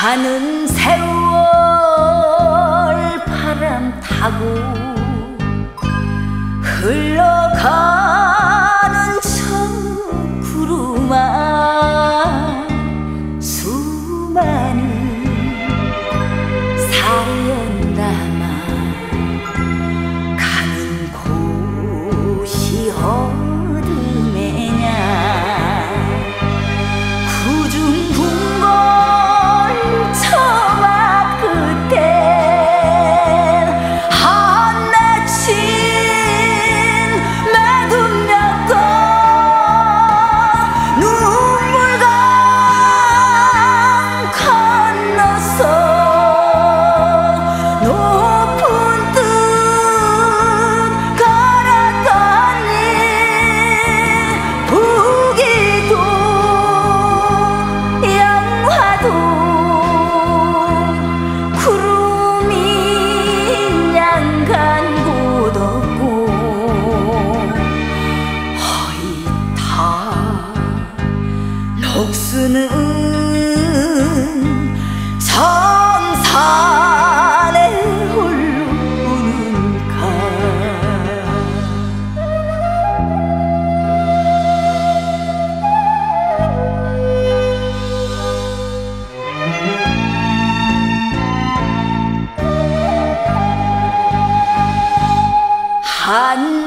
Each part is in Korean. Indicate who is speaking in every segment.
Speaker 1: 가는 세월 바람 타고 흘러가는 저 구름아 수많은 寒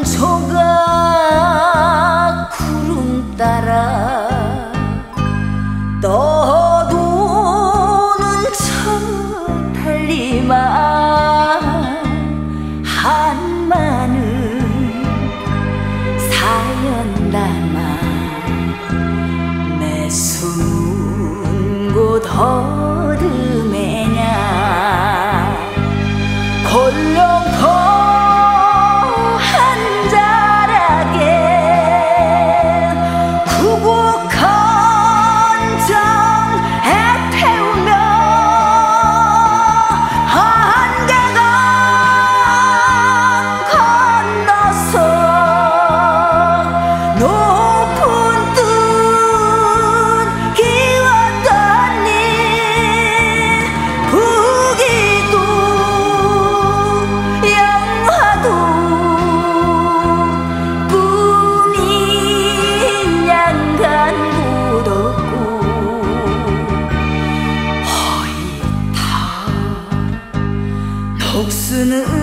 Speaker 1: Sözünü